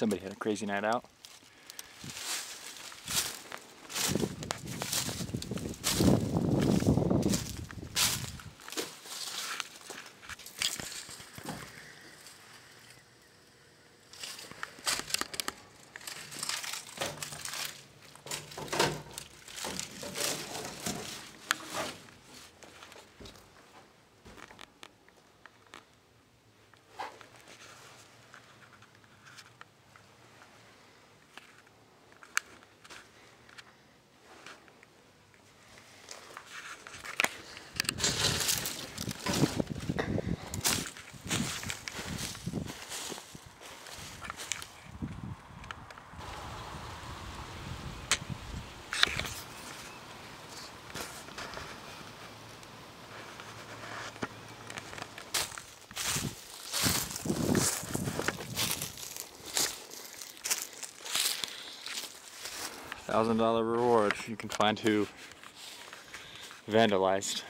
Somebody had a crazy night out. Thousand dollar reward you can find who vandalized.